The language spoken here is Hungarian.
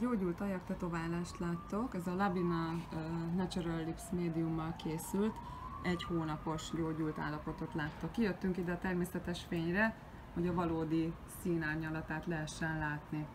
gyógyult ajak tetoválást láttok, ez a Labina Natural Lips médiummal készült, egy hónapos gyógyult állapotot láttok. Kijöttünk ide a természetes fényre, hogy a valódi színárnyalatát lehessen látni.